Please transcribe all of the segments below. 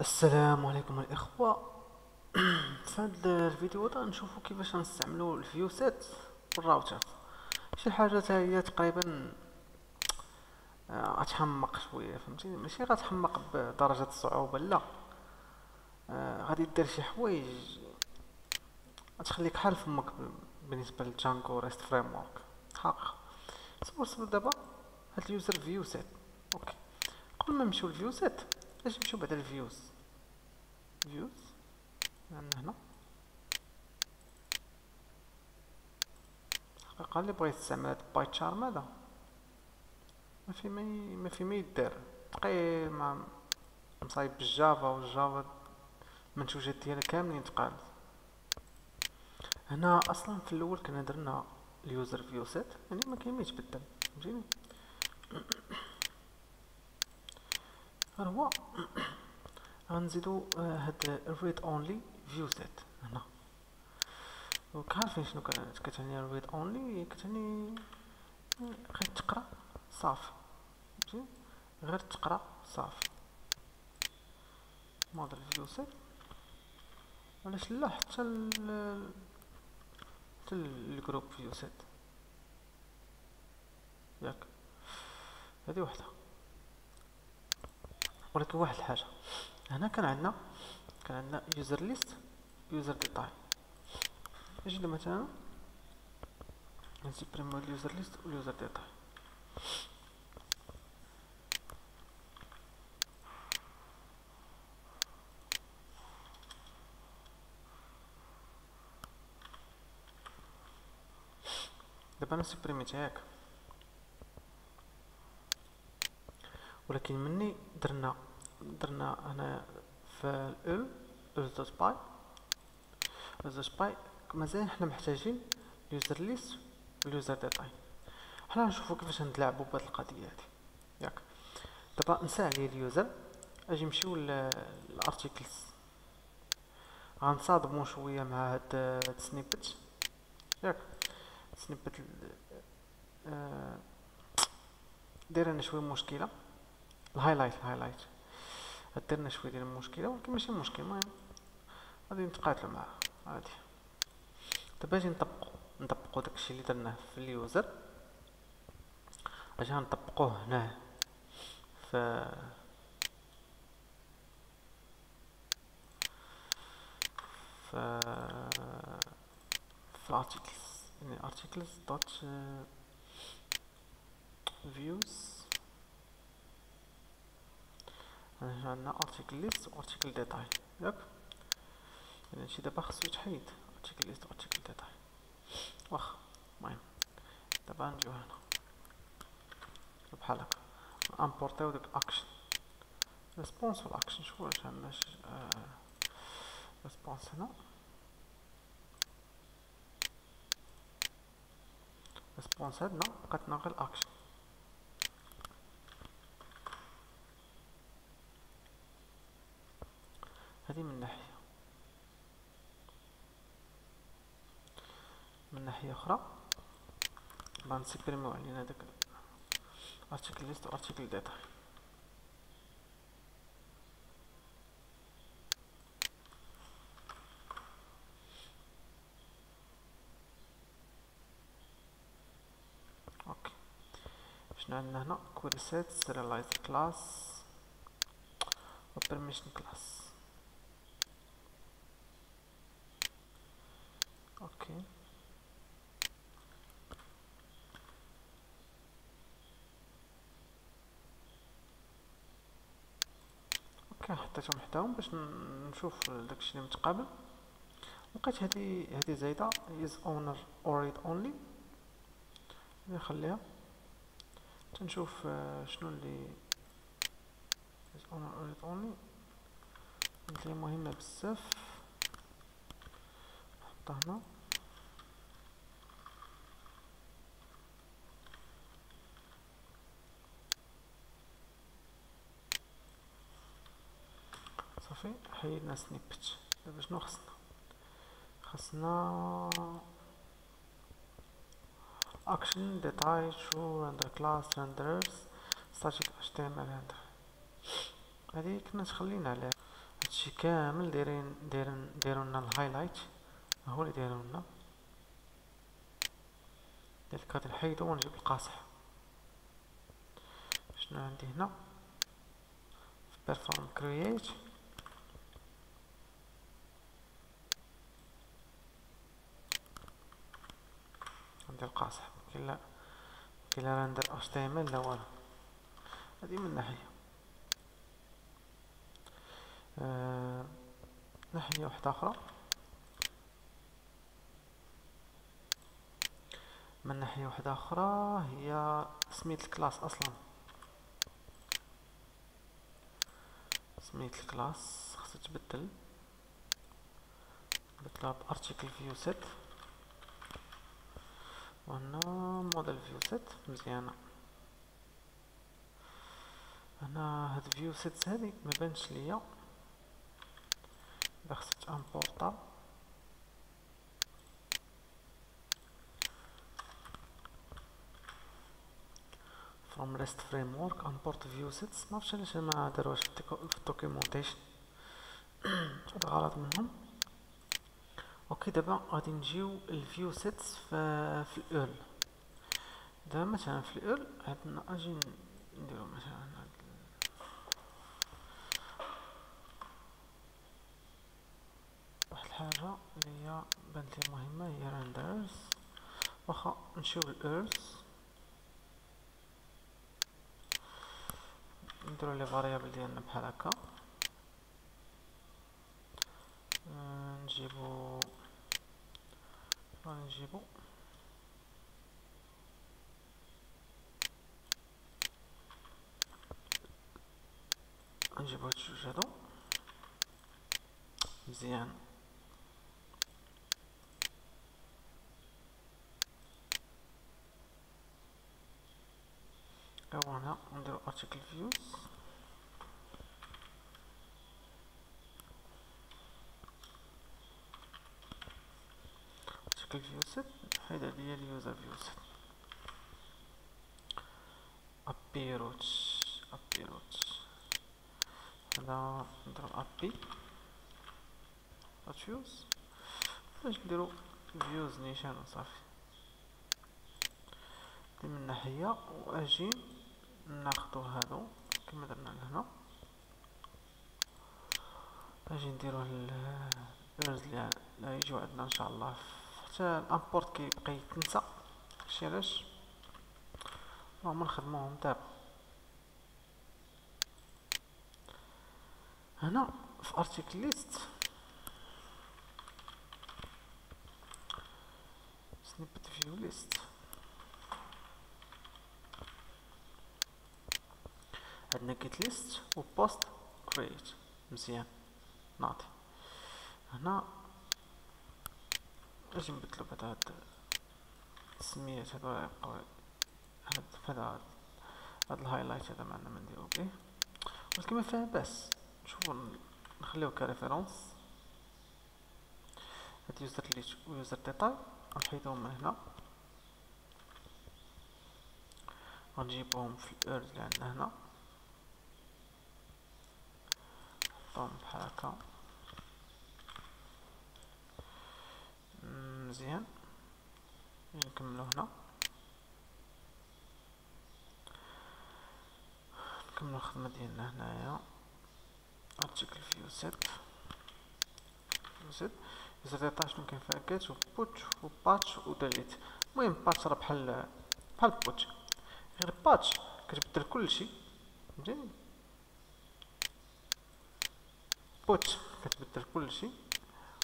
السلام عليكم الإخوة. في هذا الفيديو ده نشوفوا كيفاش نستعملوا ال viewset وال router شي حاجة هي تقريبا آه، غتحمق شوية فهمتيني ماشي غتحمق بدرجة الصعوبه لا. آه، غادي دير شي حوايج غتخليك حال فمك بالنسبة ل Django REST framework حق صور دابا هاد اليوزر فيو سيت أوكي. قبل ما نمشيو للفيو سيت اش نمشيو بعد الفيوز. فيوز؟ عندنا هنا. الحقيقة اللي بغيت يستعمل هاد الباي تشارم هذا. ما في ما ما في ما يدار. ثقيل مع مصايب بالجافا والجافا. المنتوجات ديالها كاملين تقالت هنا أصلا في الأول كنا درنا ال user viewset يعني ما كاين ما يتبدل. فهمتيني؟ هو غنزيدو هاد ال read only viewset هنا donc عارفين شنو كتعني ال read only كتعني غير تقرا صافي فهمتي غير تقرا صافي model viewset علاش لا حتى ال حتى ال group viewset ياك هذه وحده ولكن واحد الحاجة. هنا كان عندنا كان عندنا user list user detail نجي مثلا نسيبريمو ال user list وال user detail دابا أنا سيبريميتها ياك ولكن مني درنا درنا هنا في ال url dot py ال url dot py مازال حنا محتاجين ال user list وال user detail حنا نشوفو كيفاش نتلاعبو بهاد القضية هادي. ياك. دابا نسى عليه ال user. أجي نمشيو لل articles. غنصادمو شوية مع هاد ال snippet ياك. snippet آه دايره لنا شوية مشكلة. ال highlight ال highlight. درنا شوية ديال المشكلة ولكن ماشي مشكل المهم غادي نتقاتلو معاها عادي. دابا أجي نطبقو نطبقو داكشي اللي درناه في ال user. أجي نطبقوه هنا في في في ال articles يعني articles dot views. عندنا article list و detail ياك يعني هادشي دابا خصو يتحيد article list و detail واخا المهم دابا نجيو هنا بحال هكا امبورتيو داك الاكشن response و الاكشن شوفو واش عندنا response هنا response عندنا بقاتنا غير الاكشن هذه من ناحية. من ناحية أخرى غنسيبريميو علينا داك article list و article detail شنو عندنا هنا. query set serializer class و permission class okay أوكي حطيتهم حداهم باش نشوف داكشي اللي متقابل. لقيت هادي هادي زايدة owner or read only نخليها. تنشوف آه، شنو اللي owner or read only. اللي مهمة بزاف. نحطها هنا صافي حيدنا snippet دابا شنو خصنا خصنا action detail true renderer class renderers static HTML renderer هذه كنا تخلينا عليها هادشي كامل دايرين دايرين دايرو لنا ال highlight هو اللي دايرو لنا ديك غادي ونجيب القاصح شنو عندي هنا في create. عندي القاصح كاين لا كاين لا رندر html لا والو هادي من ناحية. آه ناحية واحدة أخرى. من ناحية واحدة أخرى هي سميت ال class أصلا. سميت ال class خصها تبدل. نبدلها ب article view set وهنا model view set مزيانة. هنا هاد view set هادي مبانش ليا. اذا خصك امبورطا from rest framework import view sets ما عرفتش علاش ما داروهاش في ال documentation. غلط منهم. okay دابا غادي نجيو ال view sets في, في دابا مثلا في الأول عندنا أجي نديرو مثلا واحد الحاجة اللي هي بانت لي مهمة هي renders واخا نمشيو للارث نديرو لي فاريابل ديالنا بحال هكا آه، نجيبو نجيبو نجيبو هاد الجوج هادو مزيان أو هنا نديرو article views. Article view set هيدا هي اليوزر فيو set appearance appearance هذا نديرو ابي اتشوز باش نديرو فيوز نيشان وصافي دي من ناحية واجي ناخدو هادو كما درنا لهنا أجي نديرو ال URLs اللي يجيو عندنا ان شاء الله حتى ال import كيبقى يتنسى شي علاش هما نخدموهم دابا. هنا في article list snippet view list عندنا get list و post create مزيان نعطي هنا أجي نبدلو بعد هاد السميات هادو يبقاو هاد هذا هاد ال highlight هذا معنا ما نديرو بيه ولكن ما فيها باس نشوفو نخليوه ك référence. هاد user list و user detail نحيدوهم من هنا. غنجيبوهم في ال URLs اللي عندنا هنا. نحطهم بحال هكا. مزيان نكملو هنا. نكملو الخدمة ديالنا هنايا. article view set view set detail شنو كاين فيها get و put و patch و delete المهم patch راه بحال بحال put غير patch كتبدل كلشي. فهمتيني put كتبدل كلشي.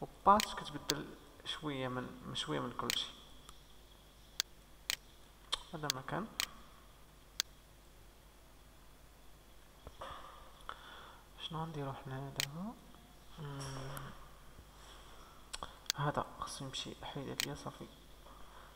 و patch كتبدل شوية من شوية من كلشي هذا مكان. شنو غنديرو حنايا دابا هذا خصو يمشي حيد عليا صافي.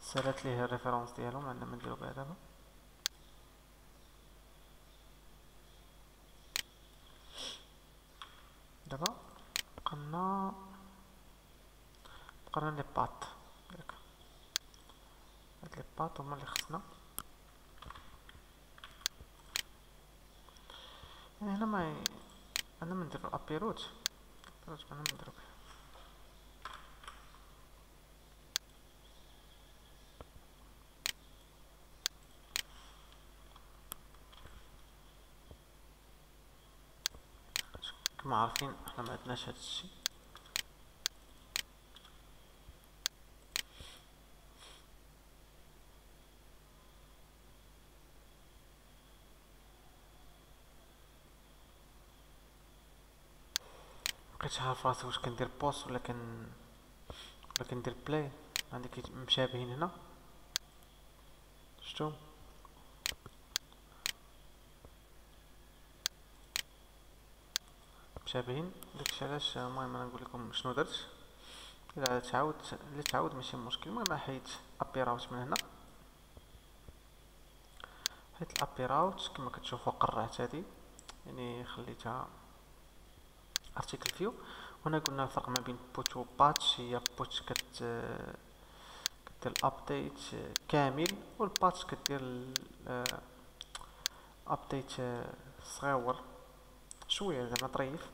سالات ليه الريفرونس ديالو ما عندنا ما نديرو بها دابا بقالنا لي بات هاد لي بات هما اللي خصنا. يعني هنا ما أنا ما نديرو ابيروت درت أنا مضروب كما عارفين إحنا ما عندناش هذا الشيء. مبقيتش عارف راسي واش كندير pause ولا كن ولا كندير play عندي مشابهين هنا. شتو متشابهين داكشي علاش؟ المهم أنا نقول لكم شنو درت. الا تعاود إلا تعاود ماشي مشكل. المهم حيت API root من هنا. حيت ال API root كما كتشوفوا قرعت هذه يعني خليتها article view هنا قلنا الفرق ما بين PUT و PATCH هي PUT كت كدير ال update كامل وال PATCH كدير ال update صغيور شوية زعما طريف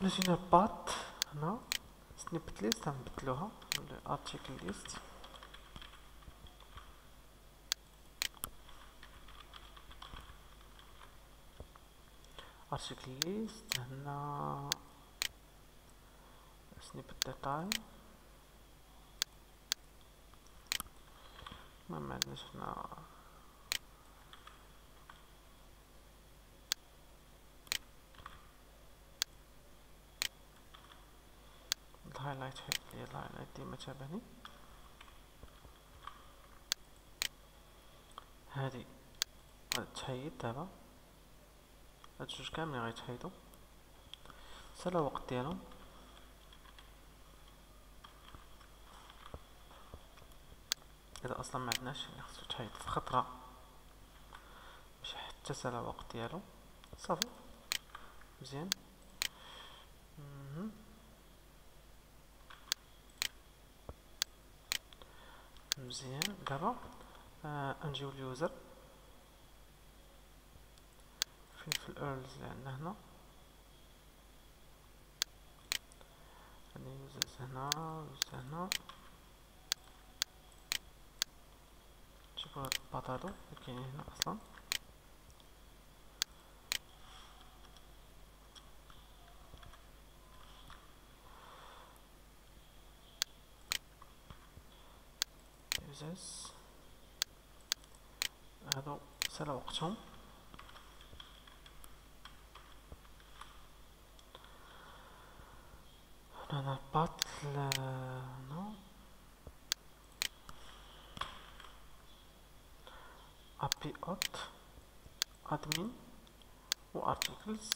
هنا جينا ال path هنا snippet list غنبدلوها article list article list هنا snippet detail ما عندناش هنا ال highlight حيت لي ال highlight ديما تابعني هادي غتحيد دابا هاد جوج كاملين غيتحيدو. سالا الوقت ديالهم إذا أصلا ما عندناش يعني خصو تحيد في خطرة. باش حتى سالا الوقت ديالو. صافي. مزيان. مزيان. دابا آه نجيو ال user. فين في ال URLs اللي عندنا هنا. عندنا users هنا user هنا. نشوفو هاد ال path هادو اللي كاينين هنا أصلا. users هادو سالا وقتهم هنا البات نو. أبي أوت أدمين و ارتكلز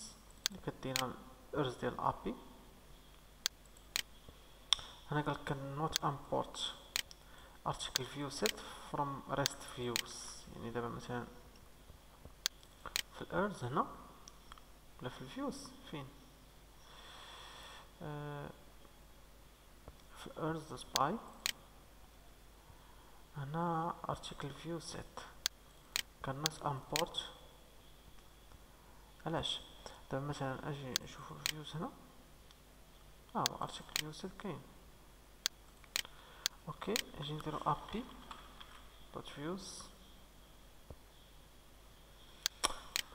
اللي كدينا الأرز ديال الابي هنا قالك not import article view set from rest views. يعني دابا مثلا في ال URLs هنا ولا في ال views فين؟ آه في dot py هنا article view set. كناس import. علاش؟ دابا مثلا أجي نشوف ال views هنا. آه article view set كاين. أوكي أجي نديرو API. dot views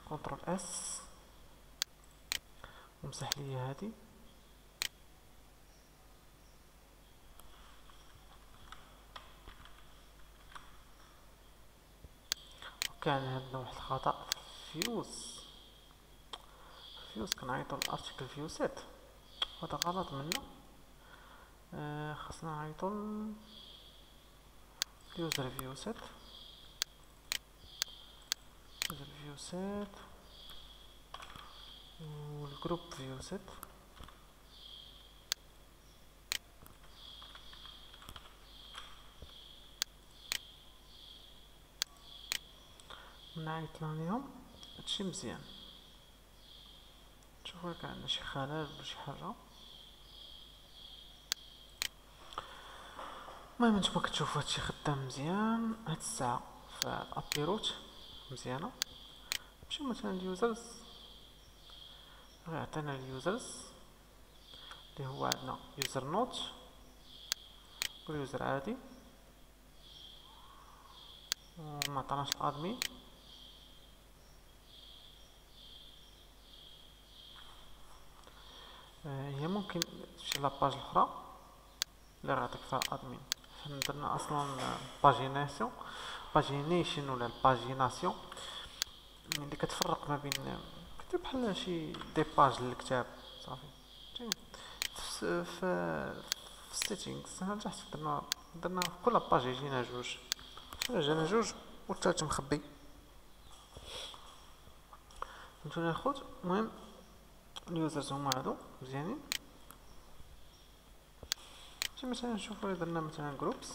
control S ومسح لي هادي. وكان عندنا واحد الخطأ views views كنعيطو ال article view set هذا غلط منا آه خصنا نعيطو ال user view set user view set وال group view set نعيط لهم هادشي مزيان نشوفو كان عندنا شي خلل ولا شي حاجة المهم نتوما كتشوفوا هادشي خدام مزيان هاد الساعة في API root مزيانة نمشيو مثلا ال users غيعطينا ال users اللي هو عندنا user نوت وال user عادي وما عطاناش ال admin هي ممكن تمشي la page الأخرى اللي غيعطيك فيها admin حنا درنا أصلا pagination pagination ولا ال pagination اللي كتفرق ما بين كتب بحال شي des pages للكتاب صافي. في في settings هنا تحت درنا درنا في كل page يجينا جوج. جانا جوج؟ والثالث مخبي. فهمتوني الخوت المهم ال users هما هادو مزيانين. شي مثلا نشوفو درنا مثلا groups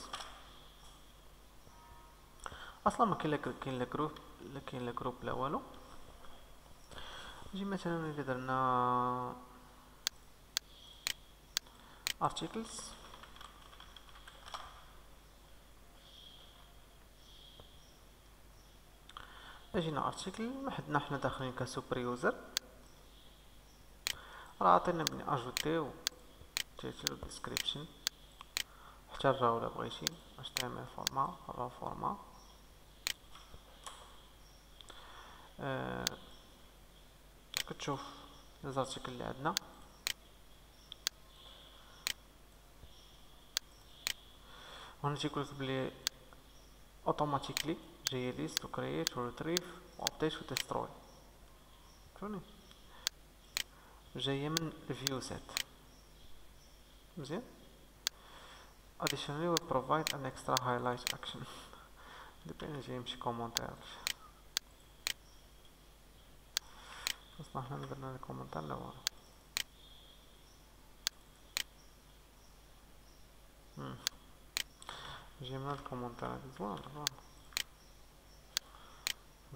أصلا ما كاين لا كاين لا group لا كاين لا group لا والو. نجي مثلا الا درنا articles. أجينا ارتيكل محدنا حنا داخلين كسوبر يوزر. راه بني اجوتيو تيتل ديسكريبشن حتى الراو ولا بغيتي تعمل فورما الراو فورما آه كتشوف لي اللي عندنا. هنا تيقولك بلي automatically جاية list و create و retrieve و update و destroy فهمتوني جاية من ال view set مزيان additionally we provide an extra highlight action. دابا جاي يمشي commentaire أصلا حنا درنا ال commentaire لا والو جينا ال commentaire هادي زوينة زوينة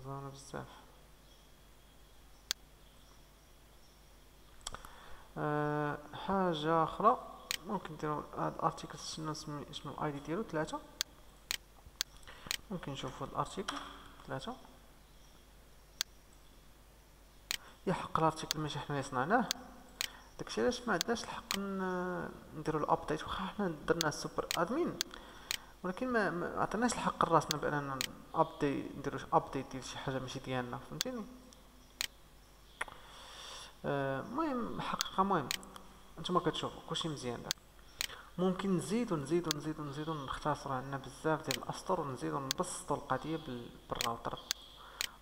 زوينة بزاف أه حاجة أخرى. ممكن نديرو هاد ال article شنو اسمو ال ID ديالو ثلاثة ممكن نشوفو هاد ال article ثلاثة يحق ال article ماشي حنا اللي صنعناه. داكشي علاش ما عندناش الحق نديرو ال update واخا حنا درنا ال super admin. ولكن ما, عطيناش الحق لراسنا بأننا نديرو update ديال شي حاجة ماشي ديالنا فهمتيني؟ آه، المهم الحقيقة المهم نتوما كتشوفوا كلشي مزيان داك ممكن نزيدو نزيدو نزيدو نزيدو نختصرو عندنا بزاف ديال الاسطر ونزيدو نبسطو القضية بال router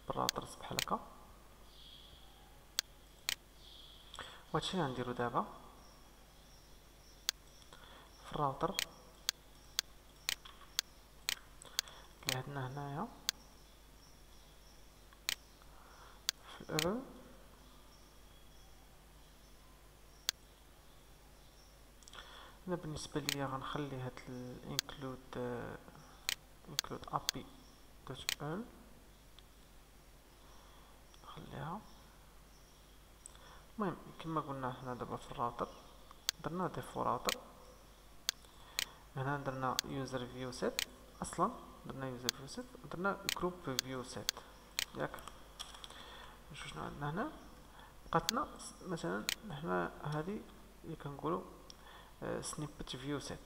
بال routers بحال هكا وهادشي غنديرو دابا في الراوتر اللي عندنا هنايا في الاو أنا بالنسبة ليا غنخلي هاد ال include include api dot ال نخليها. المهم كما قلنا حنا دابا في الراوتر درنا default router هنا درنا user viewset أصلا درنا user viewset درنا group viewset ياك؟ نشوف شنو عندنا هنا. بقاتنا مثلا حنا هادي اللي كنقولو snippet viewset.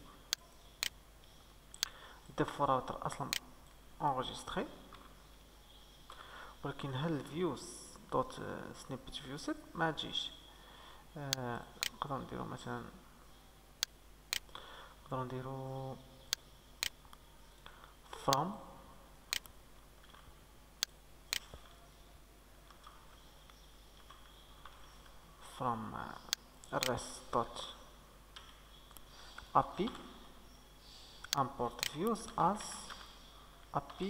default router أصلا enregistré ولكن هل ال views dot snippet viewset؟ ما تجيش. نقدرو نديرو مثلا نقدرو نديرو from. from rest dot api import views as api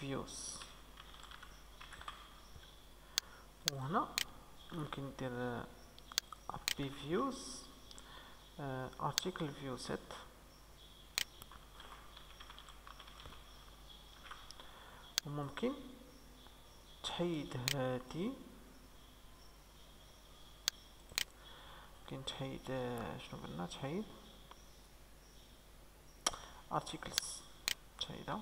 views وهنا ممكن ندير ابي فيوز ارتيكل فيو سيت وممكن تحيد هادي ممكن تحيد شنو قلنا تحيد articles تحيدها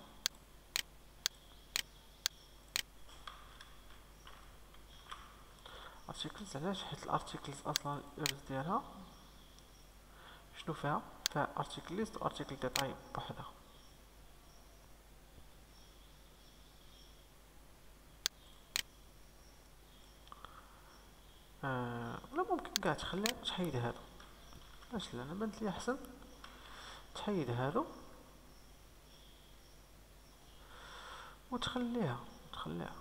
articles علاش حيت ال articles أصلا ال urls ديالها شنو فيها فيها article list و article detail بوحدها ولا ممكن كاع تخلي تحيد هادو علاش لا أنا بانت لي احسن تحيد هادو وتخليها تخليها.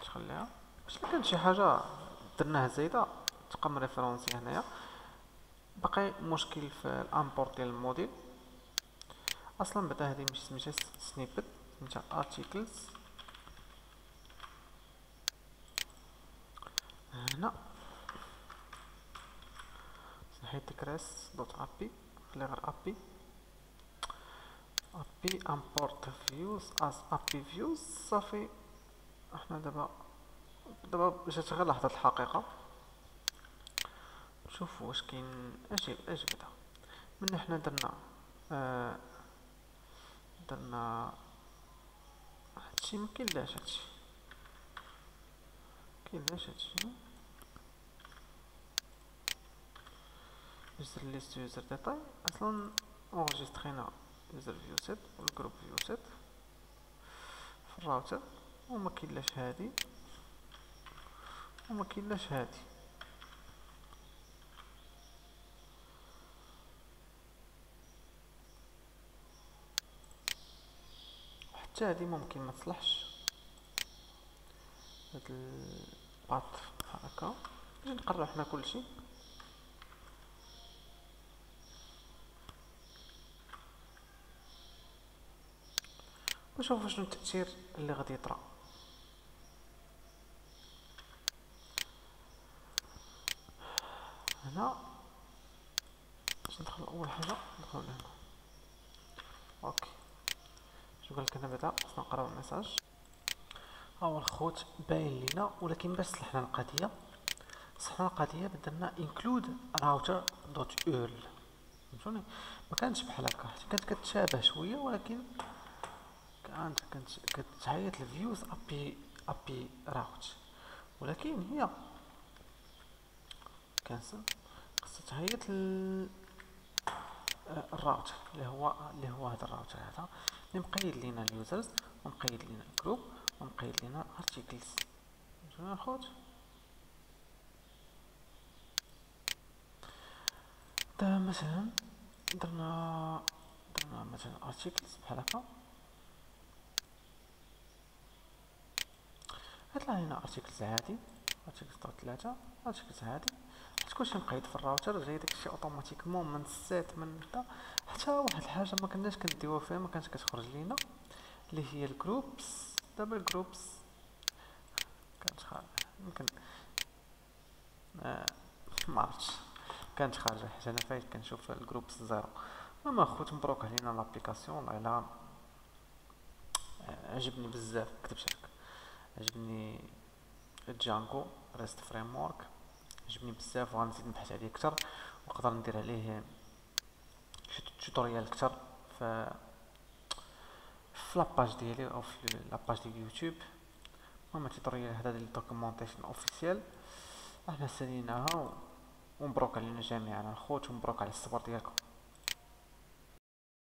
تخليها. باش كانت شي حاجة درناها زايدة تقام référencée هنايا. باقي مشكل في ال import ديال الموديل. أصلا بعدا هذه مش سميتها snippet سميتها articles هنا. نحيد ديك rest dot api خلي غير api api import views as api views صافي إحنا دابا دابا جات غير لحظة الحقيقة. شوفوا واش كاين. أجي أجي بدا؟ من حنا درنا آه درنا هادشي مكاينلاش هادشي. مكاينلاش هادشي. user list user detail أصلا اونجسترينا user viewset وال group viewset في الراوتر وما كاينلاش هادي. وما كاينلاش هادي. حتى هادي ممكن ما تصلحش. هاد الباط هكا. نجي نقرا حنا كلشي. ونشوفو شنو التأثير اللي غادي يطرا. هنا. باش ندخل أول حاجة ندخل هنا okay. شو قالك هنا بعدا خصنا نقراو ال message. ها الخوت باين لينا ولكن باش صلحنا القضية. صلحنا القضية بدلنا include router dot url فهمتوني؟ ما بحال هكا كانت كتشابه شوية ولكن كانت كتعيط ال views api api root ولكن هي كنسل. خاصها تعيط الراوتر اللي هو اللي هو هذا الراوتر هذا. اللي مقيد لينا ال users ومقيد لينا ال group ومقيد لينا ال articles الخوت مثلا درنا درنا مثلا articles بحال هكا. غيطلع لينا articles عادي articles ثلاثة articles عادي حيت كلشي مقيد في الراوتر جاي داكشي automatiquement من ال site من بدا حتى واحد الحاجة ما كناش كنديوها فيها ما كانتش كتخرج لينا اللي هي ال groups. دابا ال groups. كانت خارجة. يمكن ما عرفتش. كانت خارجة حيت أنا فايت كنشوف ال groups زيرو. المهم خوت مبروك علينا l'application والله إلا عجبني بزاف مكتبش عليك عجبني Django REST framework عجبني بزاف وغنزيد نبحث عليه أكثر ونقدر ندير عليه tutorial أكثر ف في la page ديالي أو في la page ديال يوتيوب المهم ال tutorial هذا ديال documentation officielle إحنا ساليناها ومبروك علينا جميعا الخوت ومبروك على الصبر ديالكم.